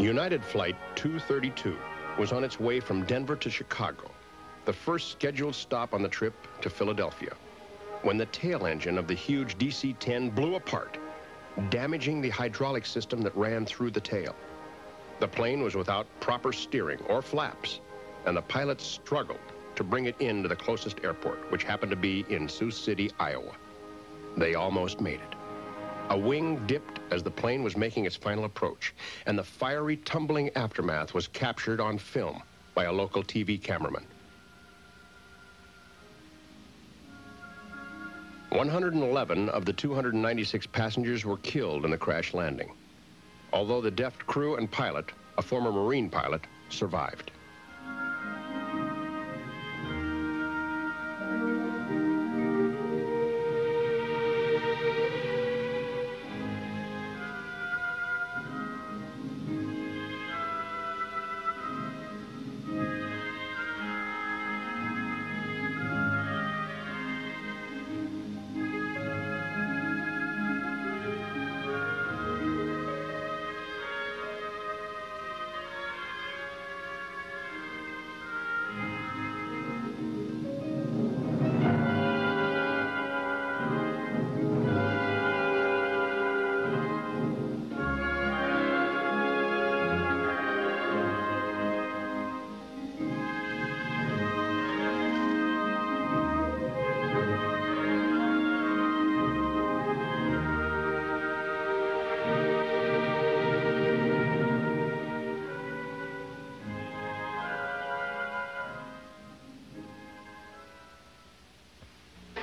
United Flight 232 was on its way from Denver to Chicago, the first scheduled stop on the trip to Philadelphia, when the tail engine of the huge DC-10 blew apart, damaging the hydraulic system that ran through the tail. The plane was without proper steering or flaps, and the pilots struggled to bring it into the closest airport, which happened to be in Sioux City, Iowa. They almost made it. A wing dipped as the plane was making its final approach, and the fiery, tumbling aftermath was captured on film by a local TV cameraman. 111 of the 296 passengers were killed in the crash landing, although the deft crew and pilot, a former Marine pilot, survived.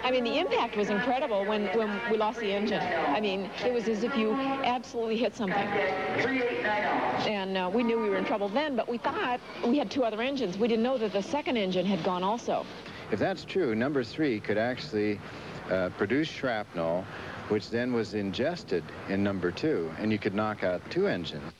I mean, the impact was incredible when, when we lost the engine. I mean, it was as if you absolutely hit something. And uh, we knew we were in trouble then, but we thought we had two other engines. We didn't know that the second engine had gone also. If that's true, number three could actually uh, produce shrapnel, which then was ingested in number two, and you could knock out two engines.